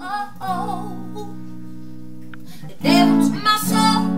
Oh, oh. The devil took my soul.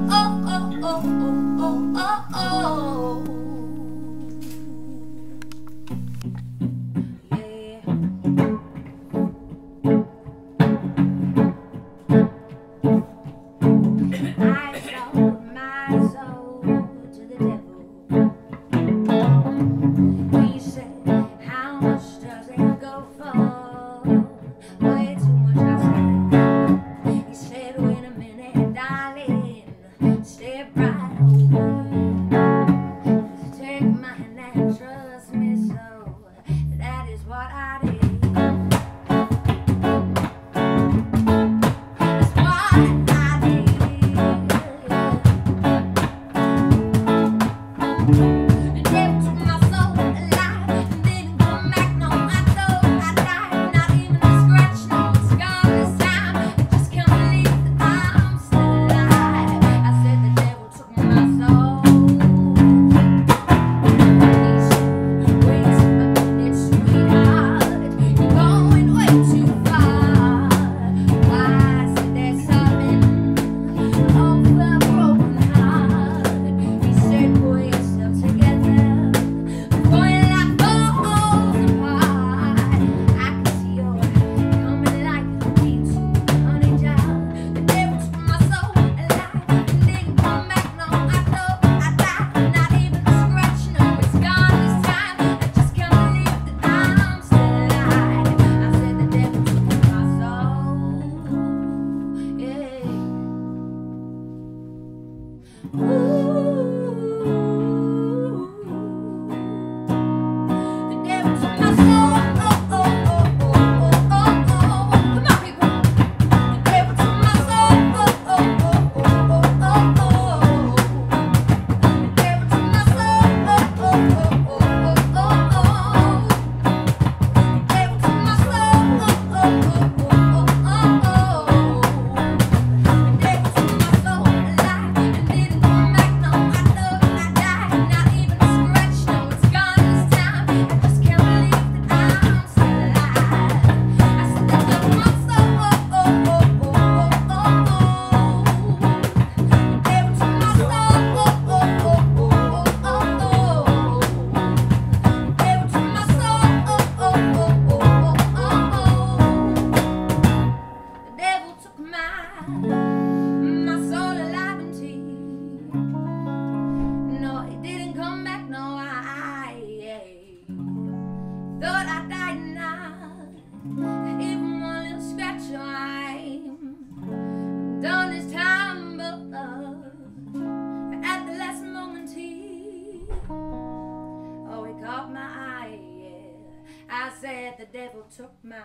The devil took my